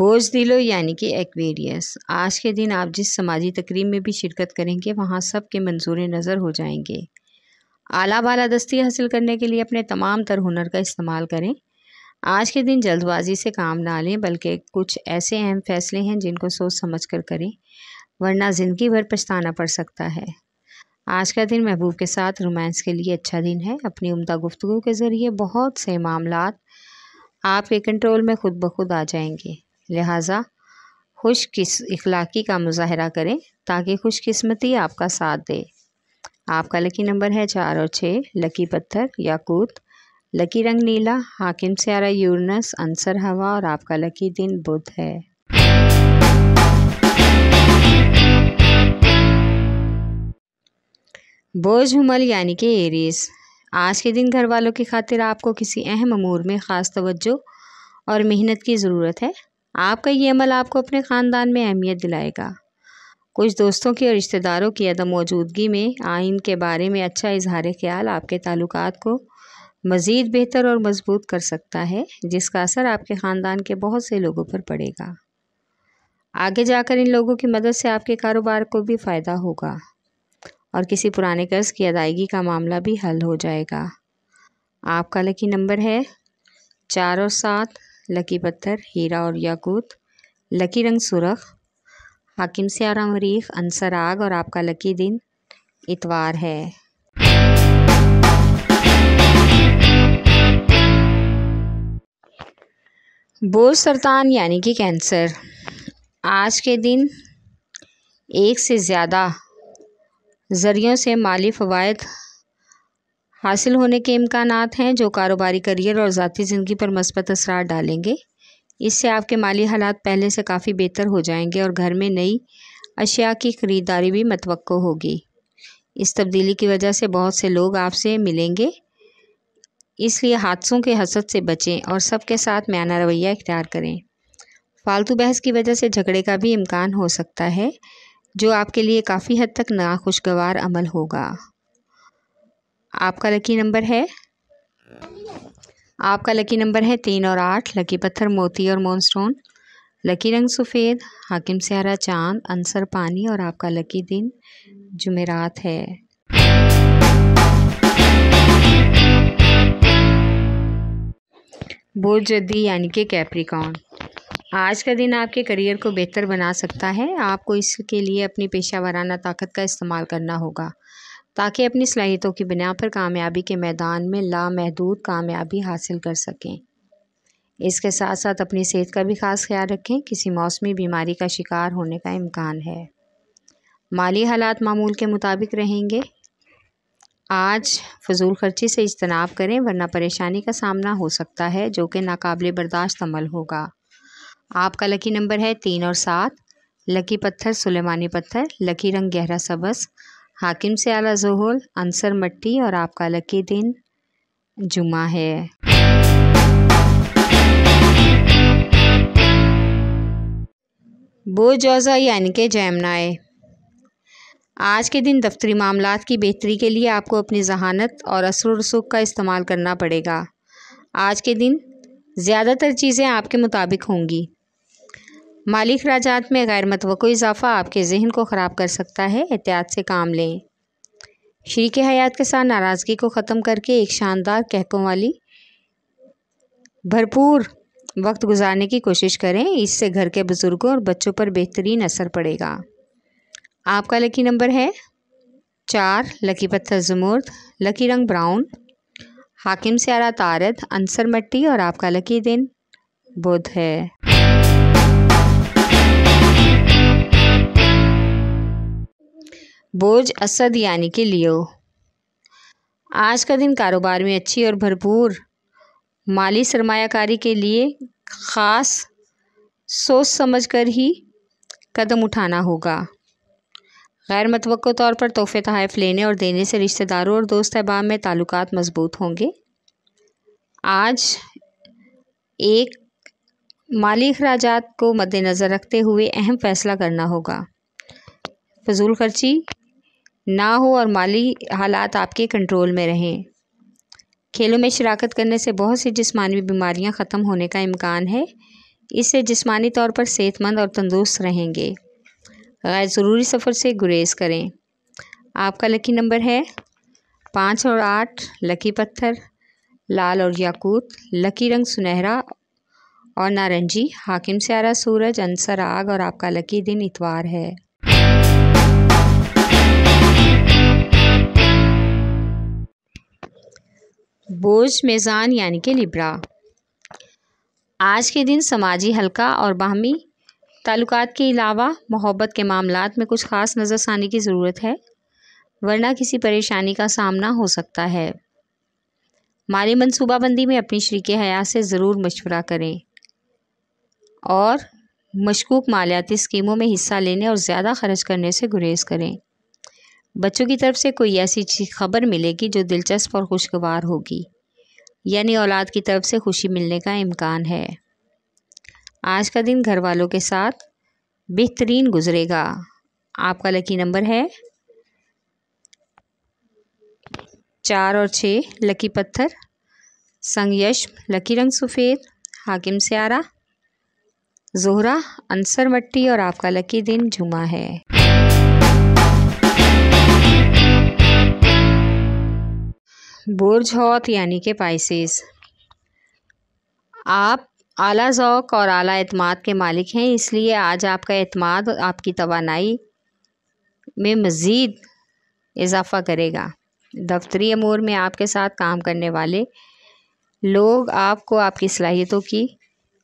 बोझ दिलो यानी कि एक्वेरियस। आज के दिन आप जिस समाजी तकरीब में भी शिरकत करेंगे, वहाँ सब के मंजूर नज़र हो जाएँगे। आला बाला दस्ती हासिल करने के लिए अपने तमाम तर हुनर का इस्तेमाल करें। आज के दिन जल्दबाजी से काम ना लें, बल्कि कुछ ऐसे अहम फैसले हैं जिनको सोच समझ कर करें, वरना ज़िंदगी भर पछताना पड़ सकता है। आज का दिन महबूब के साथ रोमांस के लिए अच्छा दिन है। अपनी उम्दा गुफ्तु के ज़रिए बहुत से मामला आपके कंट्रोल में खुद ब खुद आ जाएँगे। लिहाजा खुश किस, इखलाक़ी का मुजाहरा करें ताकि खुशकस्मती आपका साथ दे। आपका लकी नंबर है चार और छः लकी पत्थर याकूत लकी रंग नीला, हाकिम स्यारा यूरनस अंसर हवा और आपका लकी दिन बुध है। बोझ हमल यानी कि एरीज। आज के दिन घर वालों की खातिर आपको किसी अहम अमूर में ख़ास तवज्जो और मेहनत की ज़रूरत है। आपका ये अमल आपको अपने ख़ानदान में अहमियत दिलाएगा। कुछ दोस्तों की और रिश्तेदारों की अदम मौजूदगी में आइन के बारे में अच्छा इजहार ख्याल आपके ताल्लुक को मज़ीद बेहतर और मज़बूत कर सकता है, जिसका असर आपके ख़ानदान के बहुत से लोगों पर पड़ेगा। आगे जाकर इन लोगों की मदद से आपके कारोबार को भी फ़ायदा होगा और किसी पुराने कर्ज़ की अदायगी का मामला भी हल हो जाएगा। आपका लकी नंबर है चार और सात लकी पत्थर, हीरा और याकूत, लकी रंग सुरख, हाकिम से आराम मरीख आग और आपका लकी दिन, इतवार है। बोझ सरतान यानी कि कैंसर। आज के दिन एक से ज़्यादा ज़रियों से माली फ़वाद हासिल होने के इम्कान हैं जो कारोबारी करियर और ज़ाती ज़िंदगी पर मस्बत असरा डालेंगे। इससे आपके माली हालात पहले से काफ़ी बेहतर हो जाएँगे और घर में नई अशिया की ख़रीदारी भी मतवक़ होगी। इस तब्दीली की वजह से बहुत से लोग आपसे मिलेंगे। इसलिए हादसों के हसद से बचें और सबके साथ म्याना रवैया इख्तियार करें। फालतू बहस की वजह से झगड़े का भी इम्कान हो सकता है, जो आपके लिए काफ़ी हद तक नाखुशगवार अमल होगा। आपका लकी नंबर है? आपका लकी नंबर है तीन और आठ लकी पत्थर, मोती और मोनस्टोन लकी रंग सफ़ेद, हाकिम स्यारा चाँद, अंसर पानी और आपका लकी दिन जुमेरात है। बोझ जद्दी यानी कि कैप्रिकॉन आज का दिन आपके करियर को बेहतर बना सकता है। आपको इसके लिए अपनी पेशा वाराना ताकत का इस्तेमाल करना होगा। ताकि अपनी सलाहियतों की बिना पर कामयाबी के मैदान में लामहदूद कामयाबी हासिल कर सकें। इसके साथ साथ अपनी सेहत का भी ख़ास ख्याल रखें। किसी मौसमी बीमारी का शिकार होने का इम्कान है। माली हालात मामूल के मुताबिक रहेंगे। आज फजूल खर्ची से इजतनाब करें, वरना परेशानी का सामना हो सकता है, जो कि नाकबिल बर्दाश्त अमल होगा। आपका लकी नंबर है तीन और सात। लकी पत्थर, सुलेमानी पत्थर, लकी रंग गहरा सबस। हाकिम से आला जहोल, अंसर मट्टी और आपका लकी दिन जुमा है। बो जोज़ा यानी कि जैमनाए। आज के दिन दफ्तरी मामला की बेहतरी के लिए आपको अपनी जहानत और असर रसूख का इस्तेमाल करना पड़ेगा। आज के दिन ज़्यादातर चीज़ें आपके मुताबिक होंगी। माली अखराज में गैर मतवक़ इजाफ़ा आपके जहन को ख़राब कर सकता है, एहतियात से काम लें। शरीक हयात के साथ नाराज़गी को ख़त्म करके एक शानदार कहकों वाली, भरपूर वक्त गुजारने की कोशिश करें, इससे घर के बुज़ुर्गों और बच्चों पर बेहतरीन असर पड़ेगा। आपका लकी नंबर है चार, लकी पत्थर जमुर्द, लकी रंग ब्राउन, हाकिम से आरा तारद, अंसर मट्टी और आपका लकी दिन, बुध है। बोझ असद यानी कि लियो। आज का दिन कारोबार में अच्छी और भरपूर माली सरमाकारी के लिए ख़ास सोच समझ कर ही कदम उठाना होगा। गैर मतवक़ तौर पर तोहफ़े तहफ़ लेने और देने से रिश्तेदारों और दोस्त अहबाब में ताल्लुक़ मज़बूत होंगे। आज एक माली अखराज को मद्देनज़र रखते हुए अहम फ़ैसला करना होगा। फजूल खर्ची ना हो और माली हालात आपके कंट्रोल में रहें। खेलों में शराकत करने से बहुत सी जिस्मानी बीमारियाँ ख़त्म होने का इम्कान है। इससे जिस्मानी तौर पर सेहतमंद और तंदुरुस्त रहेंगे। गैर ज़रूरी सफ़र से गुरेज करें। आपका लकी नंबर है पाँच और आठ लकी पत्थर, लाल और याकूत लकी रंग सुनहरा और नारंजी हाकिम स्यारा सूरज, अंसर आग और आपका लकी दिन इतवार है। बोझ मेज़ान यानी कि लिब्रा। आज के दिन समाजी हलका और बाहमी ताल्लुकात के अलावा मोहब्बत के मामलात में कुछ ख़ास नज़र आने की ज़रूरत है, वरना किसी परेशानी का सामना हो सकता है। माली मनसूबाबंदी में अपनी शरीक हयात से ज़रूर मशवरा करें और मशकूक मालियाती स्कीमों में हिस्सा लेने और ज़्यादा खर्च करने से गुरेज करें। बच्चों की तरफ़ से कोई ऐसी खबर मिलेगी जो दिलचस्प और खुशगवार होगी? यानी औलाद की तरफ़ से खुशी मिलने का इम्कान है। आज का दिन घर वालों के साथ बेहतरीन गुजरेगा। आपका लकी नंबर है चार और छः लकी पत्थर, संग यश लकी रंग सफ़ेद, हाकिम स्यारा, जोहरा अंसर मट्टी और आपका लकी दिन जुमा है। बुर्ज हौत यानी कि पाइसिस आप आला ज़ौक़ और आला अतमाद के मालिक हैं, इसलिए आज आपका अतमाद आपकी तोानाई में मज़ीद इजाफ़ा करेगा। दफ्तरी अमूर में आपके साथ काम करने वाले लोग आपको आपकी सलाहियतों की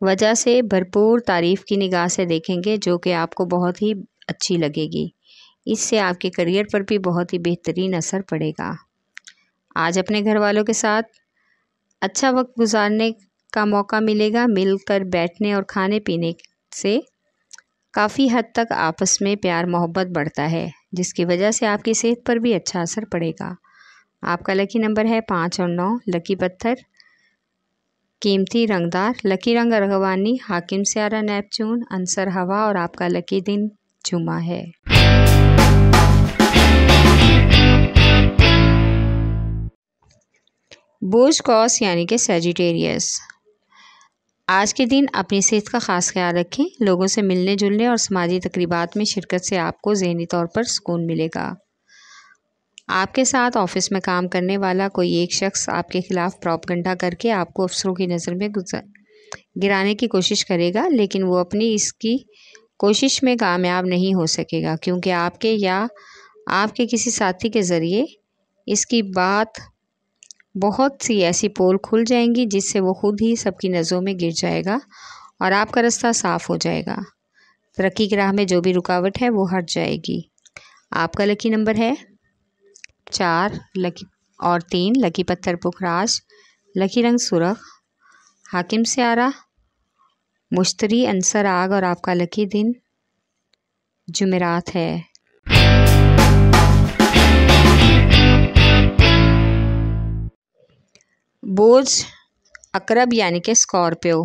वजह से भरपूर तारीफ़ की निगाह से देखेंगे, जो कि आपको बहुत ही अच्छी लगेगी। इससे आपके करियर पर भी बहुत ही बेहतरीन असर पड़ेगा। आज अपने घर वालों के साथ अच्छा वक्त गुजारने का मौका मिलेगा मिलकर बैठने और खाने पीने से काफ़ी हद तक आपस में प्यार मोहब्बत बढ़ता है, जिसकी वजह से आपकी सेहत पर भी अच्छा असर पड़ेगा। आपका लकी नंबर है पाँच और नौ लकी पत्थर, कीमती रंगदार लकी रंग अरगवानी हाकिम स्यारा, नेपचून अंसर हवा और आपका लकी दिन जुमा है। बोझ कॉस यानी कि सेजिटेरियस आज के दिन अपनी सेहत का ख़ास ख्याल रखें, लोगों से मिलने जुलने और समाजी तकरीबात में शिरकत से आपको जहनी तौर पर सुकून मिलेगा। आपके साथ ऑफ़िस में काम करने वाला कोई एक शख्स आपके ख़िलाफ़ प्रॉपगंडा करके आपको अफसरों की नज़र में गुजर गिराने की कोशिश करेगा, लेकिन वो अपनी इसकी कोशिश में कामयाब नहीं हो सकेगा, क्योंकि आपके या आपके किसी साथी के ज़रिए इसकी बात बहुत सी ऐसी पोल खुल जाएँगी जिससे वो खुद ही सबकी नज़रों में गिर जाएगा और आपका रास्ता साफ़ हो जाएगा। तरक्की की राह में जो भी रुकावट है, वो हट जाएगी। आपका लकी नंबर है चार लकी और तीन लकी पत्थर पुखराज लकी रंग सुरख, हाकिम से आरा मुश्तरी, अंसर आग और आपका लकी दिन जुमेरात है। बोझ अकरब यानी कि स्कॉर्पियो।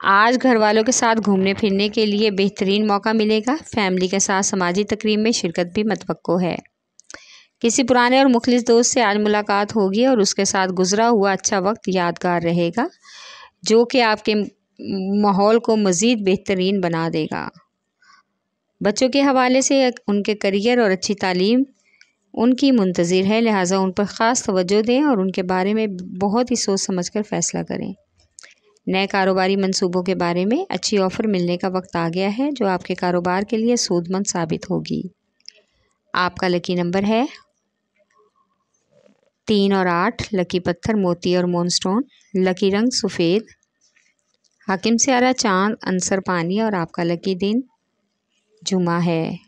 आज घर वालों के साथ घूमने फिरने के लिए बेहतरीन मौका मिलेगा। फैमिली के साथ समाजी तकरीब में शिरकत भी मतवक़ो है। किसी पुराने और मुखलिस दोस्त से आज मुलाकात होगी और उसके साथ गुज़रा हुआ अच्छा वक्त यादगार रहेगा, जो कि आपके माहौल को मज़ीद बेहतरीन बना देगा। बच्चों के हवाले से उनके करियर और अच्छी तालीम उनकी मुंतज़र है, लिहाजा उन पर ख़ास तवज्जो दें और उनके बारे में बहुत ही सोच समझ कर फ़ैसला करें। नए कारोबारी मंसूबों के बारे में अच्छी ऑफ़र मिलने का वक्त आ गया है, जो आपके कारोबार के लिए सूदमंद साबित होगी। आपका लकी नंबर है तीन और आठ, लकी पत्थर, मोती और मोनस्टोन। लकी रंग सफ़ेद। हाकिम से आ रहा चाँद, अंसर, पानी और आपका लकी दिन जुमा है।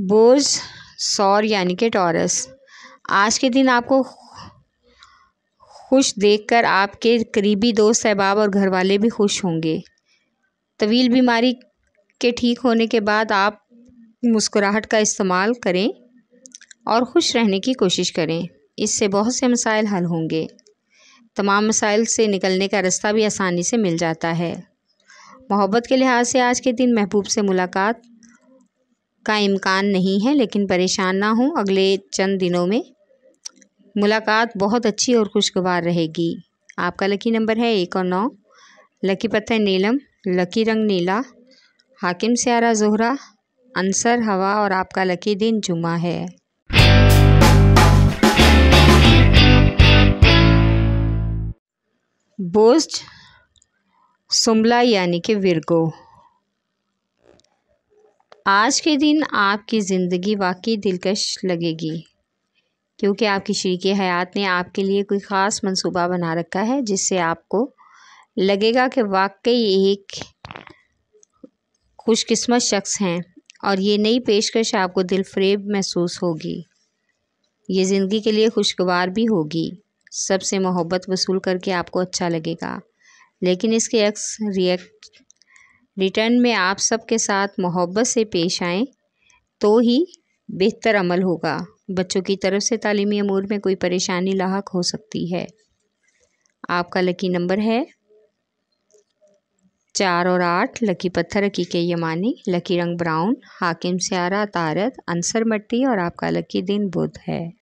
बोझ सौर यानी कि टॉरस। आज के दिन आपको खुश देखकर आपके करीबी दोस्त, अहबाब और घर वाले भी खुश होंगे। तवील बीमारी के ठीक होने के बाद आप मुस्कुराहट का इस्तेमाल करें और खुश रहने की कोशिश करें। इससे बहुत से मसाइल हल होंगे। तमाम मसाइल से निकलने का रास्ता भी आसानी से मिल जाता है। मोहब्बत के लिहाज से आज के दिन महबूब से मुलाकात का इम्कान नहीं है, लेकिन परेशान ना हो। अगले चंद दिनों में मुलाकात बहुत अच्छी और खुशगवार रहेगी। आपका लकी नंबर है एक और नौ। लकी पत्थर नीलम लकी रंग नीला, हाकिम स्यारा जोहरा अंसर हवा और आपका लकी दिन जुमा है। बोस्ट सुमला यानी कि विरगो। आज के दिन आपकी ज़िंदगी वाकई दिलकश लगेगी, क्योंकि आपकी शरीक हयात ने आपके लिए कोई ख़ास मंसूबा बना रखा है, जिससे आपको लगेगा कि वाकई एक खुशकिस्मत शख्स हैं और ये नई पेशकश आपको दिल फरेब महसूस होगी। ये ज़िंदगी के लिए खुशगवार भी होगी। सबसे मोहब्बत वसूल करके आपको अच्छा लगेगा, लेकिन इसके अक्स रिएक्ट रिटर्न में आप सबके साथ मोहब्बत से पेश आएँ तो ही बेहतर अमल होगा। बच्चों की तरफ़ से तालीमी अमूर में कोई परेशानी लाक हो सकती है। आपका लकी नंबर है चार और आठ लकी पत्थर के यमानी लकी रंग ब्राउन हाकिम स्यारा तारत अंसर मट्टी और आपका लकी दिन बुध है।